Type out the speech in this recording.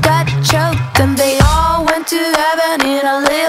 got choked And they all went to heaven in a little